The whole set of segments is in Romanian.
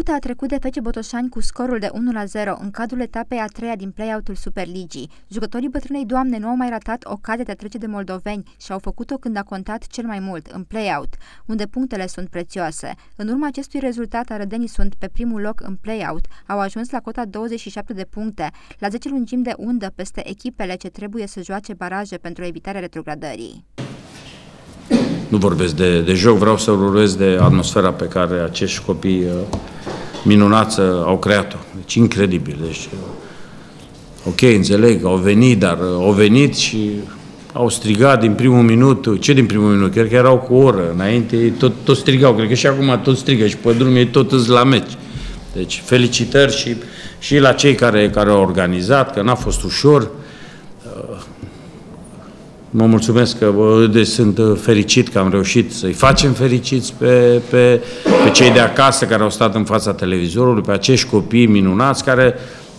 UTA a trecut de FC Botoșani cu scorul de 1-0 în cadrul etapei a treia din play-out-ul Superligii. Jucătorii bătrânei doamne nu au mai ratat ocazia de a trece de moldoveni și au făcut-o când a contat cel mai mult, în play-out, unde punctele sunt prețioase. În urma acestui rezultat, arădenii sunt pe primul loc în play-out, au ajuns la cota 27 de puncte, la 10 lungimi de undă peste echipele ce trebuie să joace baraje pentru evitarea retrogradării nu vorbesc de, de joc, vreau să vorbesc de atmosfera pe care acești copii uh, minunați uh, au creat-o. Deci incredibil. Deci, uh, ok, înțeleg, au venit, dar au venit și au strigat din primul minut. Ce din primul minut? Cred că erau cu o oră înainte, tot, tot strigau. Cred că și acum tot strigă și pe drum ei tot îți la meci. Deci felicitări și, și la cei care, care au organizat, că n-a fost ușor. Mă mulțumesc că de, sunt uh, fericit că am reușit să-i facem fericiți pe, pe, pe cei de acasă care au stat în fața televizorului, pe acești copii minunați care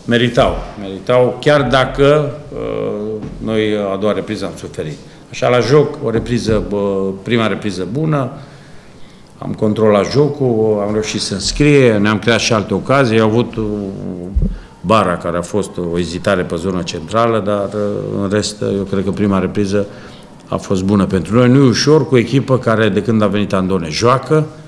meritau, meritau chiar dacă uh, noi a doua repriză am suferit. Așa la joc, o repriză, uh, prima repriză bună, am controlat jocul, am reușit să înscrie, ne-am creat și alte ocazii, au avut uh, bara, care a fost o ezitare pe zona centrală, dar uh, în rest, eu cred că prima repriză a fost bună pentru noi. Nu e ușor cu o echipă care, de când a venit Andone, joacă,